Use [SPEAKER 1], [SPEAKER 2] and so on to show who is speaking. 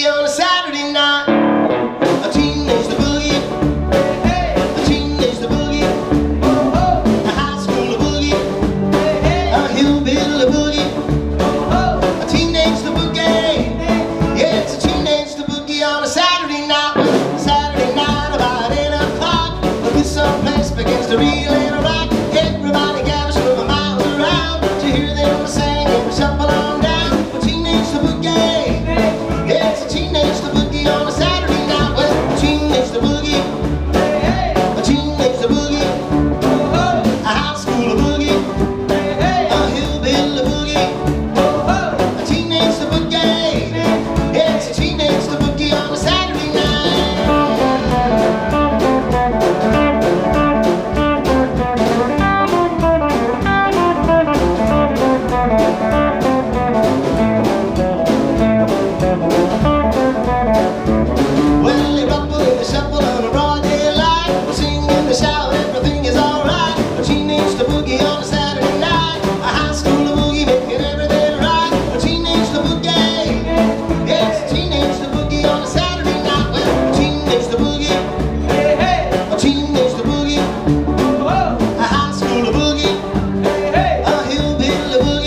[SPEAKER 1] Leon Side. Dios. Boogie, a high school boogie, hey, hey! a hillbilly boogie.